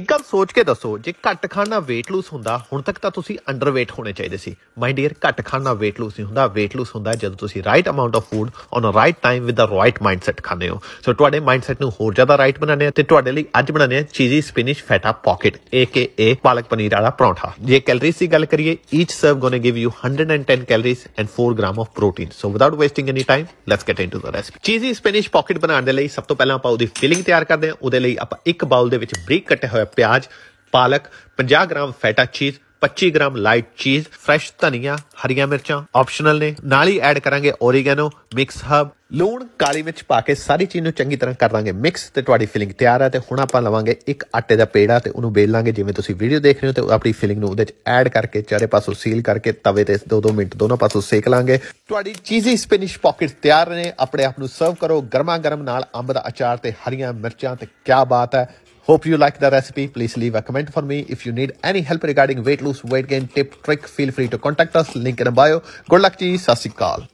ਇੱਕ ਗੱਲ ਸੋਚ ਕੇ ਦੱਸੋ, ਜੇ ਘੱਟ ਖਾਣ ਨਾਲ weight lose ਹੁੰਦਾ, ਹੁਣ ਤੱਕ ਤਾਂ ਤੁਸੀਂ ਅੰਡਰ ਅੰਡਰਵੇਟ ਹੋਣੇ ਚਾਹੀਦੇ ਸੀ। ਮਾਈ ਡੀਅਰ ਘੱਟ ਖਾਣ ਨਾਲ weight lose ਨਹੀਂ ਹੁੰਦਾ। Weight lose ਹੁੰਦਾ ਜਦੋਂ ਤੁਸੀਂ right amount of food on a right time with a right mindset ਖਾਂਦੇ ਹੋ। ਸੋ ਤੁਹਾਡੇ ਮਾਈਂਡਸੈਟ ਨੂੰ ਹੋਰ ਜ਼ਿਆਦਾ ਰਾਈਟ ਬਣਾਉਣੇ ਆ ਤੇ ਤੁਹਾਡੇ ਲਈ ਅੱਜ ਬਣਾਉਣੇ ਆ ਚੀਜ਼ੀ ਸਪਿਨਿਸ਼ ਫੈਟਾ ਪਾਕਟ ਏਕੇਏ ਪਾਲਕ ਪਨੀਰ ਵਾਲਾ ਪਰੌਂਠਾ। ਜੇ ਕੈਲਰੀਜ਼ ਦੀ ਗੱਲ ਕਰੀਏ each serve gonna give you 110 calories and 4 gram of protein so without wasting any time let's get into the recipe cheesy spinach pocket ਬਣਾਉਣ ਦੇ ਲਈ ਸਭ ਤੋਂ ਪਹਿਲਾਂ ਆਪਾਂ ਉਹਦੀ ਫਿਲਿੰਗ ਤਿਆਰ ਕਰਦੇ ਹਾਂ। ਉਹਦੇ ਲਈ ਆਪਾਂ ਇੱਕ ਬਾਉਲ ਦੇ ਵਿੱਚ ਬਰੀਕ ਕੱਟਿਆ ਹੋਇਆ ਪਿਆਜ਼, ਪਾਲਕ 50 ਗ੍ਰਾਮ ਫੈਟਾ ਚੀਜ਼ 25 ਗ੍ਰਾਮ ਲਾਈਟ ਚੀਜ਼, ਫਰੈਸ਼ ਧਨੀਆ, ਹਰੀਆਂ ਮਿਰਚਾਂ ਆਪਸ਼ਨਲ ਨੇ। ਨਾਲ ਹੀ ਐਡ ਕਰਾਂਗੇ ਓਰੀਗੈਨੋ ਮਿਕਸ ਹਰਬ ਲੂਣ ਕਾਲੀ ਮਿਰਚ ਪਾ ਕੇ ਸਾਰੀ ਚੀਜ਼ ਨੂੰ ਚੰਗੀ ਤਰ੍ਹਾਂ ਕਰ ਦਾਂਗੇ ਮਿਕਸ ਤੇ ਤੁਹਾਡੀ ਫਿਲਿੰਗ ਤਿਆਰ ਹੈ ਤੇ ਹੁਣ ਆਪਾਂ ਲਵਾਂਗੇ ਇੱਕ ਆਟੇ ਦਾ ਪੇੜਾ ਤੇ ਉਹਨੂੰ ਬੇਲ ਲਾਂਗੇ। ਜਿਵੇਂ ਤੁਸੀਂ ਵੀਡੀਓ ਦੇਖ ਰਹੇ ਹੋ ਤੇ ਆਪਣੀ ਫਿਲਿੰਗ ਨੂੰ ਉਹਦੇ ਚ ਐਡ ਕਰਕੇ ਚਾਰੇ ਪਾਸੋਂ ਸੀਲ ਕਰਕੇ ਤਵੇ ਤੇ 2-2 ਮਿੰਟ ਦੋਨੋਂ ਪਾਸੋਂ ਸੇਕ ਲਾਂਗੇ। ਤੁਹਾਡੀ ਚੀਜ਼ੀ ਸਪਿਨਿਸ਼ ਪਾਕਟ ਤਿਆਰ ਨੇ। ਆਪਣੇ ਆਪ ਨੂੰ ਸਰਵ ਕਰੋ। ਗਰਮਾ ਗਰਮ ਨਾਲ ਅੰਬ ਦਾ ਅਚਾਰ ਤੇ ਹਰੀਆਂ ਮਿਰਚਾਂ ਤੇ ਕੀ ਬਾਤ ਹੈ। Hope you like the recipe. Please leave a comment for me. If you need any help regarding weight loss, weight gain, tip, trick, feel free to contact us. Link in the bio. Good luck to you. Sassi Kaal.